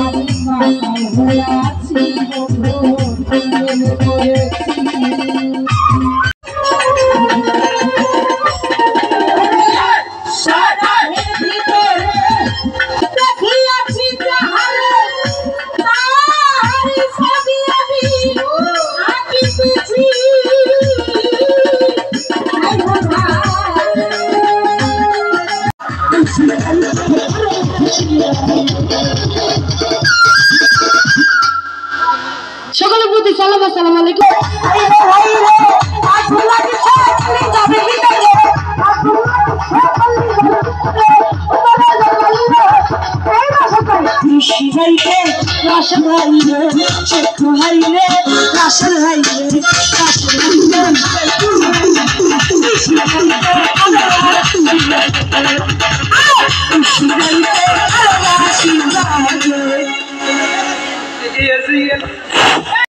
আমি মাথায় সকলের প্রতি সালাম আসসালাম আলাইকুম। চক্ষু হাইলে রাসের হাইলে। है